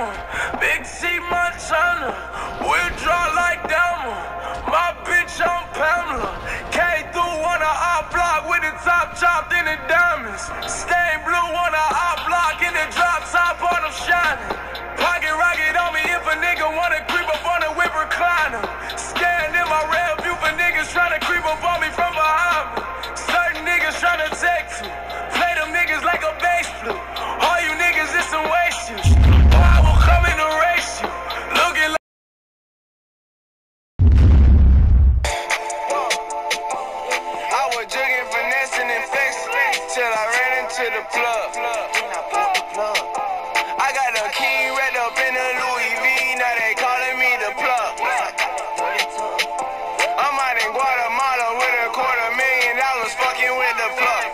on big T Montana, we'll draw like Dama. My bitch on Pamela, came through on a op block with the top chopped in the diamonds. Stain I ran into the plug. I got the key wrapped up in a Louis V, now they calling me the plug. I'm out in Guatemala with a quarter million dollars fucking with the plug.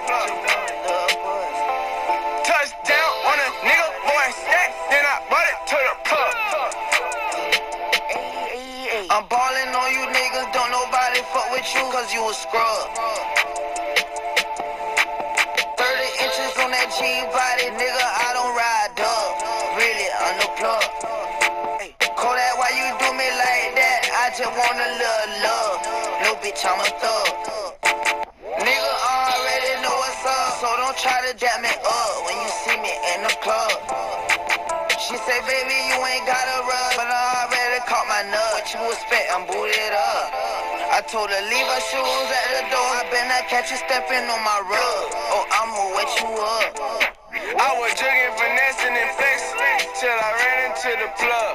Touchdown on a nigga, boy, stack, then I brought it to the plug. I'm ballin' on you niggas, don't nobody fuck with you cause you a scrub. 30 inches on that G body, nigga, I don't ride up. Really unplugged. Hey, that? why you do me like that? I just want a little love. No bitch, I'm a thug. Nigga already know what's up, so don't try to jack me up when you see me in the club. She say, baby, you ain't gotta run, but I already caught my nut. What you expect? I'm booted up. I told her leave her shoes at the door. I better catch you stepping on my rug. Oh, I'ma wet you up. I was jugging, finessing, and flexing till I ran into the plug.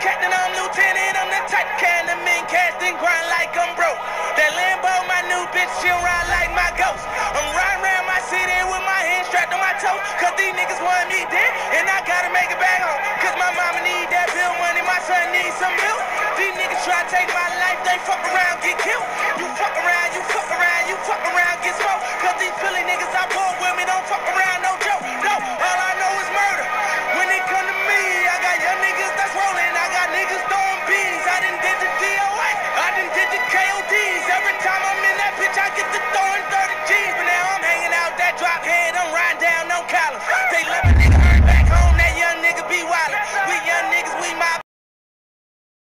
Captain, I'm lieutenant. I'm the type kind of men casting grind like I'm broke. That Lambo, my new bitch, she'll ride like my ghost. I'm riding around my city with my hands strapped on my toe. Cause these niggas want me dead, and I gotta make it back home. Cause my mama need that bill money, my son needs some milk. These niggas try to take my life, they fuck around, get killed. You fuck around, you fuck around, you fuck around, get smoked. Cause these Philly niggas I pull